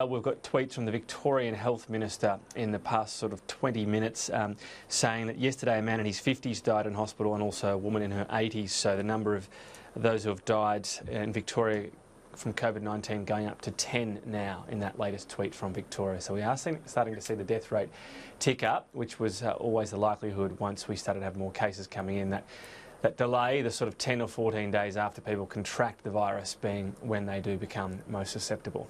Uh, we've got tweets from the Victorian Health Minister in the past sort of 20 minutes um, saying that yesterday a man in his 50s died in hospital and also a woman in her 80s. So the number of those who have died in Victoria from COVID 19 going up to 10 now in that latest tweet from Victoria. So we are starting to see the death rate tick up, which was uh, always the likelihood once we started to have more cases coming in. That that delay, the sort of 10 or 14 days after people contract the virus, being when they do become most susceptible.